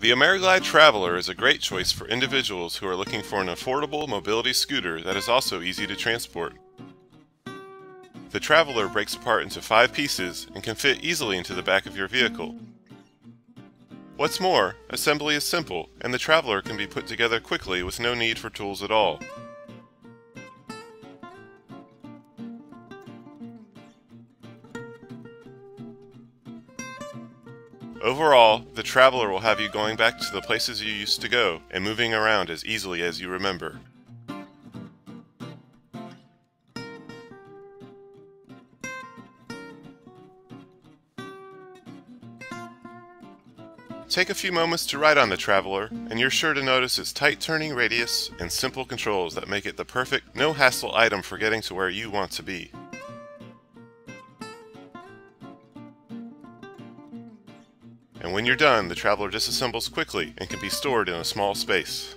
The Ameriglide Traveler is a great choice for individuals who are looking for an affordable mobility scooter that is also easy to transport. The Traveler breaks apart into five pieces and can fit easily into the back of your vehicle. What's more, assembly is simple and the Traveler can be put together quickly with no need for tools at all. Overall, the Traveler will have you going back to the places you used to go and moving around as easily as you remember. Take a few moments to ride on the Traveler, and you're sure to notice its tight turning radius and simple controls that make it the perfect, no-hassle item for getting to where you want to be. And when you're done, the Traveler disassembles quickly and can be stored in a small space.